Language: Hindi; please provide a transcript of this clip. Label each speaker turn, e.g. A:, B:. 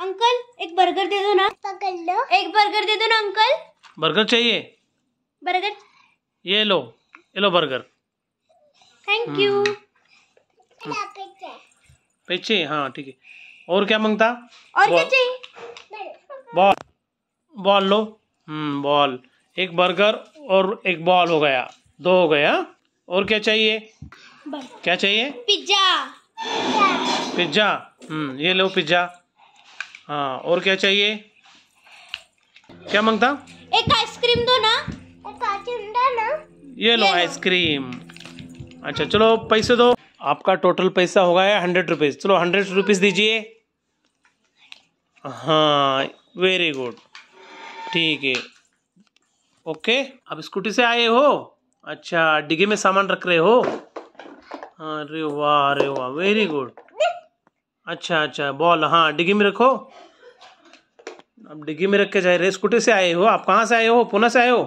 A: अंकल एक बर्गर दे दो ना।
B: पकड़ लो।
A: एक बर्गर दे दो ना अंकल।
C: बर्गर चाहिए?
A: बर्गर
C: ये लो ये लो बर्गर
A: थैंक यू
B: पीछे
C: हाँ। ठीक है। और क्या माँगता?
A: और क्या चाहिए?
C: बॉल बॉल लो। हम्म बॉल एक बर्गर और एक बॉल हो गया। दो हो गया। और क्या चाहिए? क्या चाहिए?
A: पिज्जा
C: पिज़्ज़ा हम्म ये लो पिज़्ज़ा हाँ और क्या चाहिए? क्या माँगता?
A: एक आइसक्रीम दो ना।
B: एक ना।
C: ये लो आइसक्रीम। अच्छा चलो पैसे दो। आपका टोटल पैसा हो गया हंड्रेड रुपीज़ चलो हंड्रेड रुपीज़ दीजिए। हाँ वेरी गुड ठीक है। ओके आप स्कूटी से आए हो? अच्छा डिग्गी में सामान रख रहे हो? अरे वाह अरे वाह वेरी गुड अच्छा अच्छा बॉल हाँ डिग्गी में रखो। अब डिग्गी में रख के जा रहे स्कूटी से आए हो? आप कहाँ से आए हो? पुणे से आए हो?